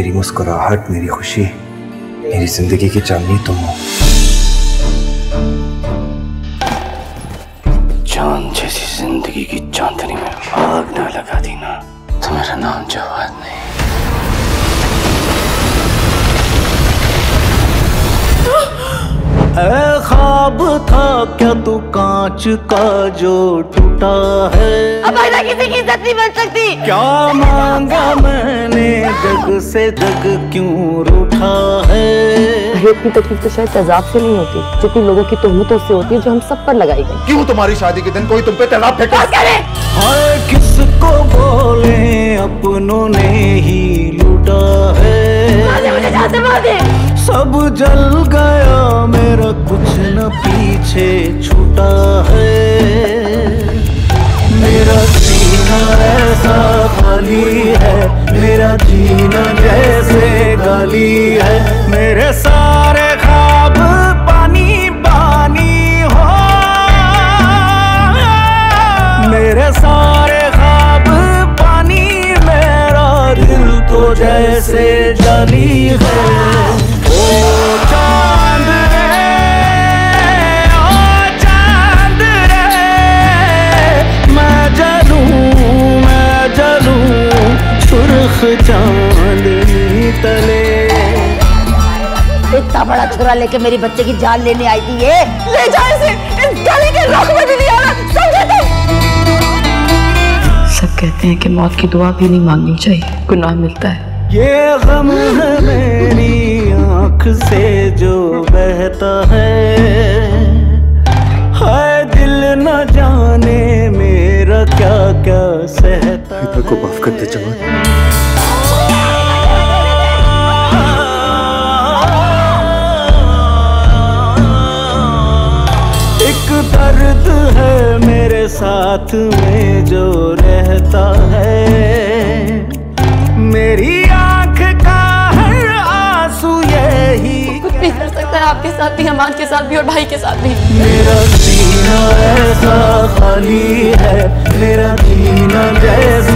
मेरी मुस्कुराहट मेरी खुशी। मेरी ज़िंदगी की चांदनी तुम हो। चाँद जैसी ज़िंदगी की चांदनी में आग ना लगा दी ना तो मेरा नाम जवाद नहीं। ऐ ख्वाब था क्या तू कांच का जो टूटा है? अब किसी की इज़्ज़त नहीं बन सकती। क्या मांगा मैंने से जग क्यों रूठा है? ये इतनी तकलीफ़ तो शायद तेजाब से नहीं होती जितनी लोगों की तोहमतों से होती है जो हम सब पर लगाई गई। क्यों तुम्हारी शादी के दिन कोई तुम पे तेजाब फेंका? हाय किसको बोले अपनों ने ही लूटा है। सब जल गया मेरा कुछ न पीछे छूटा मेरा जीना जैसे गाली है। मेरे सारे खाब पानी पानी हो। मेरे सारे खाब पानी मेरा दिल तो जैसे जली है। चांदनी तले इतना बड़ा छुरा लेके मेरी बच्चे की जान लेने आई थी ये। ले जाओ इसे इस गली के रोक में भी नहीं आना सब कहते हैं कि मौत की दुआ भी नहीं मांगनी चाहिए गुनाह मिलता है। ये गम है मेरी आँख से जो बहता है। हाय दिल न जाने मेरा क्या क्या सहता है को माफ़ कर दे जवान। साथ में जो रहता है। मेरी आँख का हर आँसू यही कुछ भी कर सकता है आपके साथ भी हमारे के साथ भी और भाई के साथ भी। मेरा सीना ऐसा खाली है मेरा जीना जैसे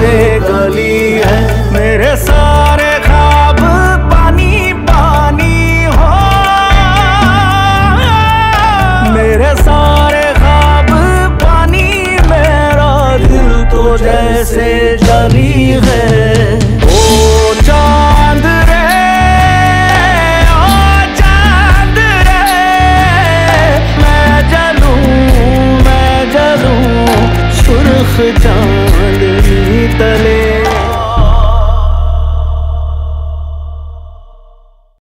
जैसे जली है। ओ, चाँद रे, ओ, चाँद रे, मैं जलूं मैं जलूं सुर्ख तले